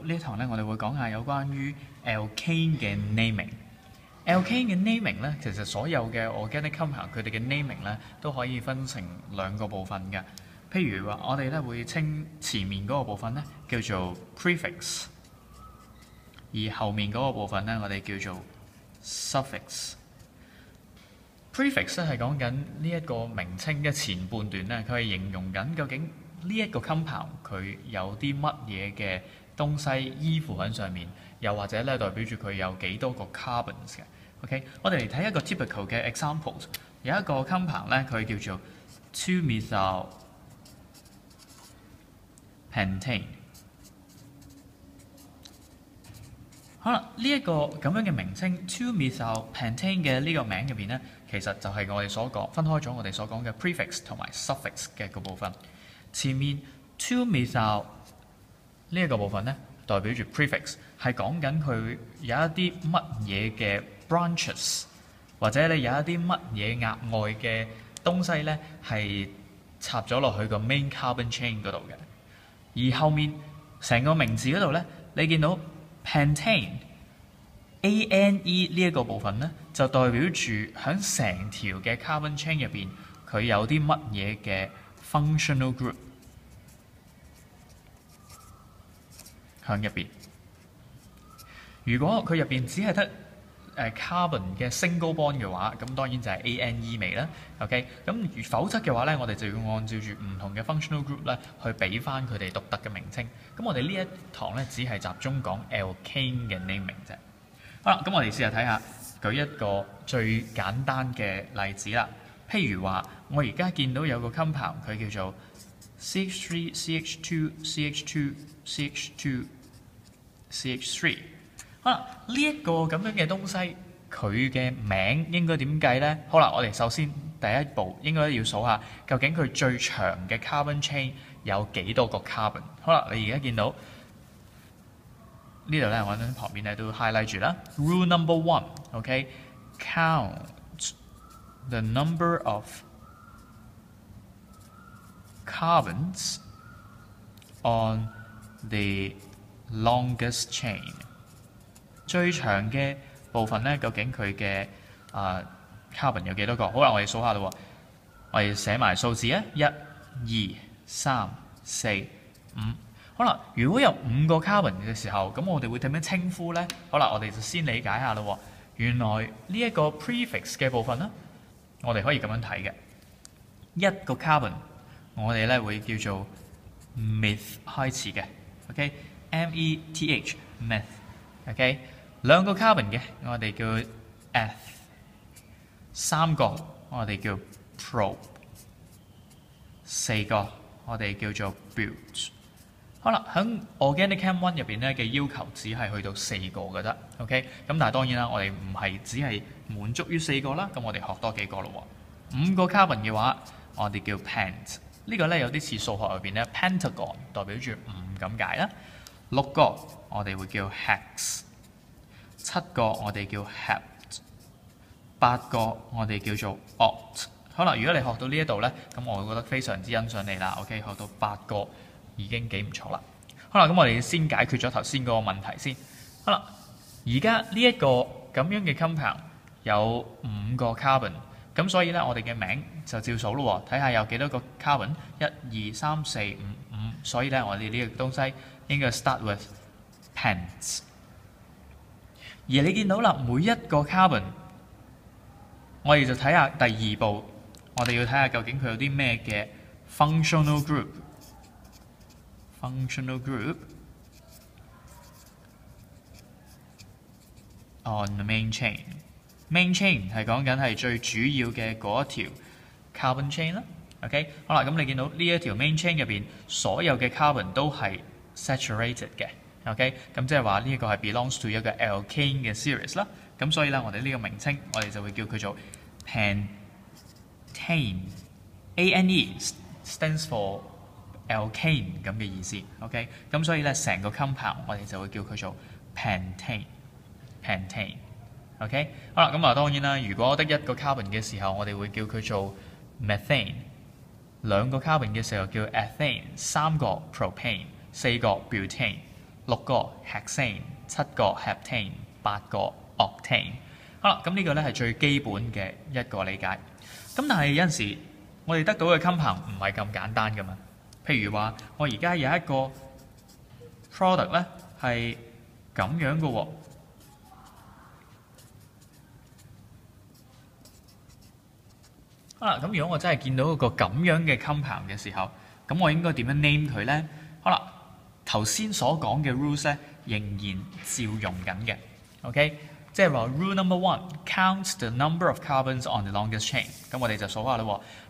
呢一堂咧，我哋會講下有關於 LK 嘅 naming。LK 嘅 naming 咧，其實所有嘅 organic compound 佢哋嘅 naming 咧都可以分成兩個部分嘅。譬如話，我哋咧會稱前面嗰個部分咧叫做 prefix，而後面嗰個部分咧我哋叫做 suffix。prefix 咧係講緊呢一個名稱嘅前半段咧，佢係形容緊究竟呢一個 compound 佢有啲乜嘢嘅東西依附喺上面，又或者咧代表住佢有幾多個 carbons 嘅。OK，我哋嚟睇一個 typical 嘅 examples。有一個 compound 咧，佢叫做 two-methyl pentane。好啦，呢、一個咁樣嘅名稱 two-methyl pentane 嘅呢個名入邊咧，其實就係我哋所講分開咗我哋所講嘅 prefix 同埋 suffix 嘅個部分。前面 two-methyl 呢一個部分咧，代表住 prefix，係講緊佢有一啲乜嘢嘅 branches，或者你有一啲乜嘢額外嘅東西咧，係插咗落去個 main carbon chain 嗰度嘅。而後面成個名字嗰度咧，你見到 pentane，A-N-E 呢一個部分咧，就代表住喺成條嘅 carbon chain 入邊，佢有啲乜嘢嘅 functional group。向入邊，如果佢入邊只係得誒 carbon 嘅 single bond 嘅話，咁當然就係 ANE 味啦。OK，咁否則嘅話咧，我哋就要按照住唔同嘅 functional group 咧，去俾翻佢哋獨特嘅名稱。咁我哋呢一堂咧，只係集中講 alkane 嘅 naming 啫。好啦，咁我哋試下睇下，舉一個最簡單嘅例子啦。譬如話，我而家見到有個 compound，佢叫做 CH3、CH2、CH2、CH2、CH3。好啦，呢一個咁樣嘅東西，佢嘅名應該點計呢？好啦，我哋首先第一步應該要數下，究竟佢最長嘅 carbon chain 有幾多個 carbon？好啦，你而家見到呢度咧，我喺旁邊咧都 highlight 住啦。Rule number one，OK，count the number of carbons on the longest chain，最長嘅部分咧，究竟佢嘅啊 carbon 有幾多個？好啦，我哋數下啦，我哋寫埋數字啊，一、二、三、四、五。好啦，如果有五個 carbon 嘅時候，咁我哋會點樣稱呼咧？好啦，我哋就先理解下啦。原來呢一個 prefix 嘅部分咧，我哋可以咁樣睇嘅，一個 carbon。我哋咧會叫做 meth 開始嘅，OK，M E T H，meth，OK，兩個 carbon 嘅，我哋叫 eth，三個我哋叫 prop，四個我哋叫做 built。好啦，喺 organic chem one 入邊咧嘅要求只係去到四個嘅啫，OK，咁但係當然啦，我哋唔係只係滿足於四個啦，咁我哋學多幾個咯喎，五個 carbon 嘅話，我哋叫 pent。呢個咧有啲似數學入邊咧，pentagon 代表住五咁解啦。六個我哋會叫 hex，七個我哋叫 hept，八個我哋叫做 oct。好啦，如果你學到呢一度咧，咁我會覺得非常之欣賞你啦。OK，學到八個已經幾唔錯啦。好啦，咁我哋先解決咗頭先嗰個問題先。好啦，而家呢一個咁樣嘅 compound 有五個 carbon。咁所以咧，我哋嘅名就照數咯喎，睇下有幾多個 carbon，一、二、三、四、五、五。所以咧，我哋呢個東西應該 start with pens。而你見到啦，每一個 carbon，我哋就睇下第二步，我哋要睇下究竟佢有啲咩嘅 functional group。functional group on the main chain。Main chain 係講緊係最主要嘅嗰一條 carbon chain 啦，OK，好啦，咁你見到呢一條 main chain 入邊所有嘅 carbon 都係 saturated 嘅，OK，咁即係話呢一個係 belongs to 一個 alkane 嘅 series 啦，咁所以咧我哋呢個名稱我哋就會叫佢做 pentane，A-N-E stands for alkane 咁嘅意思，OK，咁所以咧成個 compound 我哋就會叫佢做 pentane，pentane。OK，好啦，咁啊當然啦，如果得一個 carbon 嘅時候，我哋會叫佢做 methane；兩個 carbon 嘅時候叫 ethane；三個 propane；四個 butane；六個 hexane，七個 heptane，八個 octane。好啦，咁呢個咧係最基本嘅一個理解。咁但係有陣時，我哋得到嘅級行唔係咁簡單噶嘛。譬如話，我而家有一個 product 咧係咁樣嘅喎。啦，咁如果我真係見到一個咁樣嘅 compound 嘅時候，咁我應該點樣 name 佢咧？好啦，頭先所講嘅 rules 咧仍然照用緊嘅。OK，即係話 rule number one counts the number of carbons on the longest chain。咁我哋就數下啦。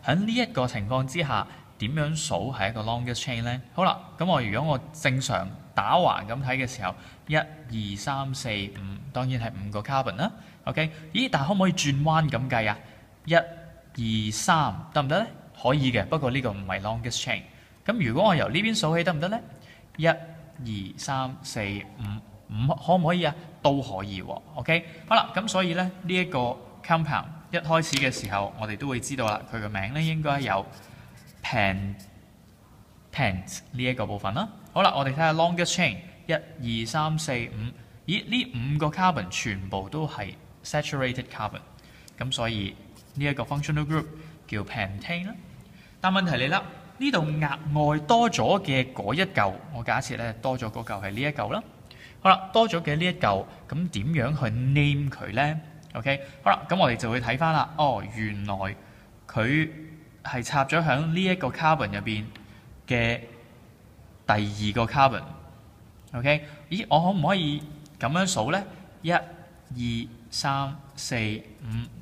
喺呢一個情況之下，點樣數係一個 longest chain 咧？好啦，咁我如果我正常打橫咁睇嘅時候，一、二、三、四、五，當然係五個 carbon 啦。OK，咦？但係可唔可以轉彎咁計啊？一二三得唔得咧？可以嘅，不過呢個唔係 longest chain。咁如果我由呢邊數起得唔得咧？一、二、三、四、五，五可唔可以啊？都可以喎。OK，好啦，咁所以咧呢一個 compound 一開始嘅時候，我哋都會知道啦，佢個名咧應該有 pen pent 呢一個部分啦。好啦，我哋睇下 longest chain，一、二、三、四、五，咦？呢五個 carbon 全部都係 saturated carbon，咁所以。呢一個 functional group 叫 pentane 啦，但問題嚟啦，呢度額外多咗嘅嗰一嚿，我假設咧多咗嗰嚿係呢一嚿啦。好啦，多咗嘅呢一嚿，咁點樣去 name 佢咧？OK，好啦，咁我哋就會睇翻啦。哦，原來佢係插咗喺呢一個 carbon 入邊嘅第二個 carbon。OK，咦，我可唔可以咁樣數咧？一、二、三、四、五。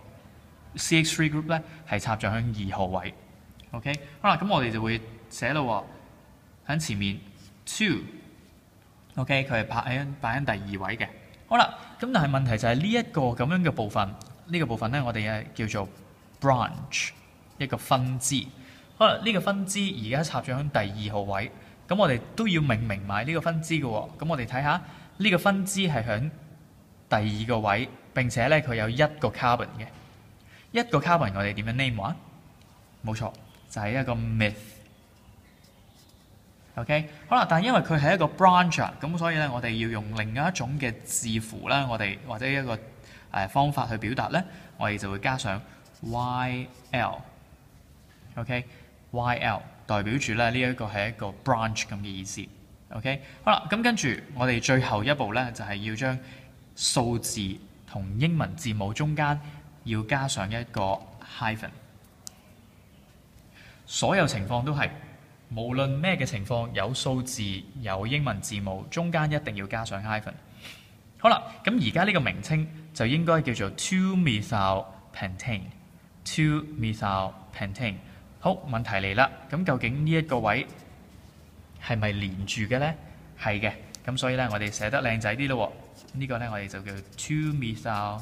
CH3 group 咧係插咗喺二號位，OK 好啦，咁我哋就會寫到喎喺前面 two，OK 佢係排喺擺喺第二位嘅。好啦，咁但係問題就係呢一個咁樣嘅部分，呢、呢個部分咧我哋誒叫做 branch 一個分支。好啦，呢、呢個分支而家插咗喺第二號位，咁我哋都要命名埋呢個分支嘅喎。咁我哋睇下呢個分支係喺第二個位，並且咧佢有一個 carbon 嘅。一個 carbon 我哋點樣 name 啊？冇錯，就係、一個 myth。OK，好啦，但係因為佢係一個 branch，咁所以咧，我哋要用另一種嘅字符啦，我哋或者一個誒、方法去表達咧，我哋就會加上 YL。OK，YL 代表住咧呢一個係一個 branch 咁嘅意思。OK，好啦，咁跟住我哋最後一步咧，就係、要將數字同英文字母中間。要加上一個 hyphen，所有情況都係無論咩嘅情況，有數字有英文字母，中間一定要加上 hyphen。好啦，咁而家呢個名稱就應該叫做 two methyl pentane。two methyl pentane。好，問題嚟啦，咁究竟呢一個位係咪連住嘅咧？係嘅，咁所以咧我哋寫得靚仔啲咯。這個、呢個咧我哋就叫 two methyl。